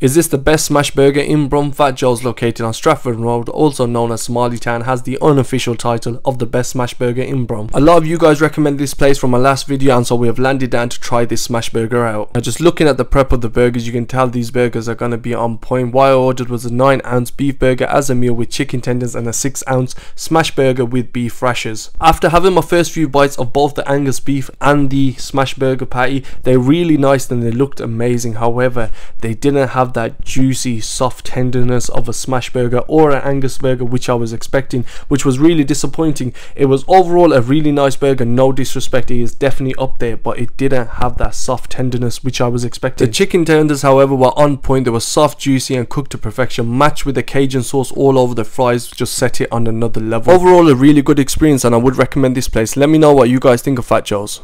Is this the best smash burger in Brum? Phat Jos located on Stratford Road, also known as Town, has the unofficial title of the best smash burger in Brum. A lot of you guys recommended this place from my last video and so we have landed down to try this smash burger out. Now just looking at the prep of the burgers, you can tell these burgers are going to be on point. What I ordered was a 9 ounce beef burger as a meal with chicken tenders and a 6 ounce smash burger with beef rashers. After having my first few bites of both the Angus beef and the smash burger patty, they're really nice and they looked amazing. However, they didn't have that juicy, soft tenderness of a smash burger or an Angus burger, which I was expecting, which was really disappointing. It was overall a really nice burger, no disrespect, it is definitely up there, but it didn't have that soft tenderness which I was expecting. The chicken tenders, however, were on point. They were soft, juicy, and cooked to perfection, matched with the Cajun sauce all over the fries, just set it on another level. Overall, a really good experience, and I would recommend this place. Let me know what you guys think of Phat Jos.